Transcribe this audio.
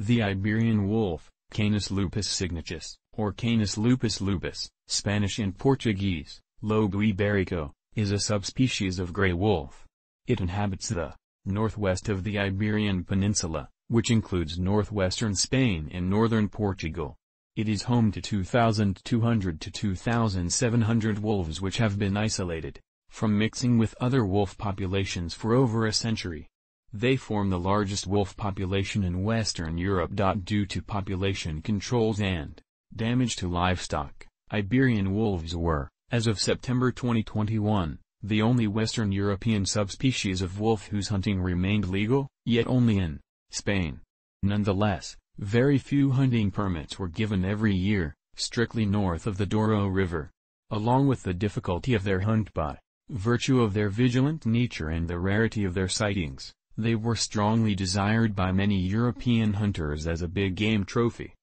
The Iberian wolf, Canis lupus signatus, or Canis lupus lupus, Spanish and Portuguese, Lobo iberico, is a subspecies of gray wolf. It inhabits the northwest of the Iberian Peninsula, which includes northwestern Spain and northern Portugal. It is home to 2,200 to 2,700 wolves which have been isolated, from mixing with other wolf populations for over a century. They form the largest wolf population in Western Europe. Due to population controls and damage to livestock, Iberian wolves were, as of September 2021, the only Western European subspecies of wolf whose hunting remained legal, yet only in Spain. Nonetheless, very few hunting permits were given every year, strictly north of the Douro River. Along with the difficulty of their hunt by virtue of their vigilant nature and the rarity of their sightings, they were strongly desired by many European hunters as a big game trophy.